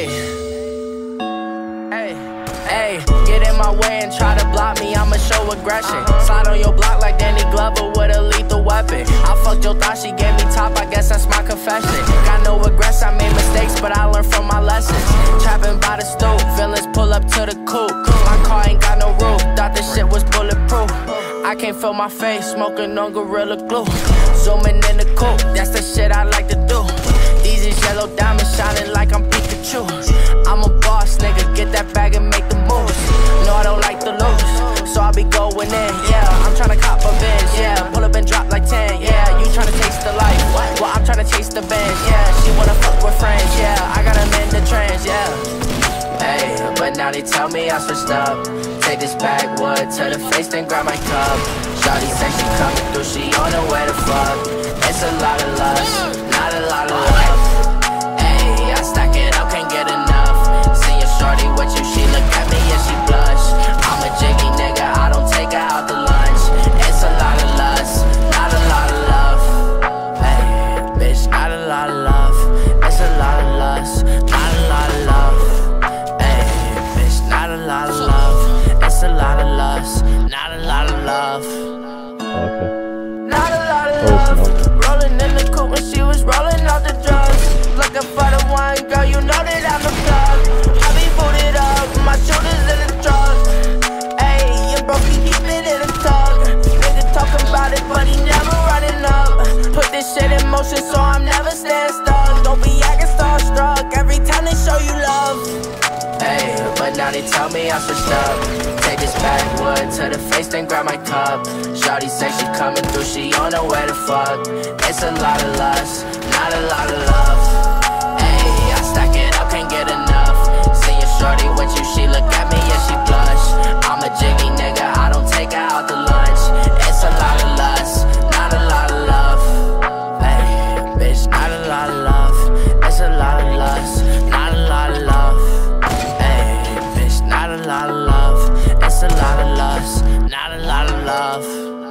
Hey. Hey. Hey, get in my way and try to block me, I'ma show aggression. Uh-huh. Slide on your block like Danny Glover with a lethal weapon. I fucked your thought, she gave me top, I guess that's my confession. Got no regrets, I made mistakes, but I learned from my lessons. Trapping by the stove, villains pull up to the coupe. My car ain't got no roof, thought this shit was bulletproof. I can't feel my face, smoking on Gorilla Glue. Zooming in the going in, yeah. I'm tryna cop a Benz, yeah. Pull up and drop like 10, yeah. You tryna taste the life, well, I'm tryna taste the Benz, yeah. She wanna fuck with friends, yeah. I got them in the trends, yeah. Hey, but now they tell me I switched up. Take this backwood to the face, then grab my cup. Shawty say she coming through, she on her way to fuck. It's a not a lot of love. It's a lot of not a lot of love. Okay. Not a lot of Oh, love. Rolling in the coupe when she was rolling out the drugs. Looking for the one girl, you know that I'm the plug. I be booted up, my shoulders in the truck. Ayy, you broke, he keep it in the tug. Nigga about it, but he never running up. Put this shit in motion, so I'm never staying stuck. Don't be acting starstruck every time they show you love. Hey, now they tell me I switched up. Take this backwood to the face, then grab my cup. Shawty say she coming through, she on her way to fuck. It's a lot of lust, not a lot of love. Hey, I stack it up, can't get enough. Not a lot of love.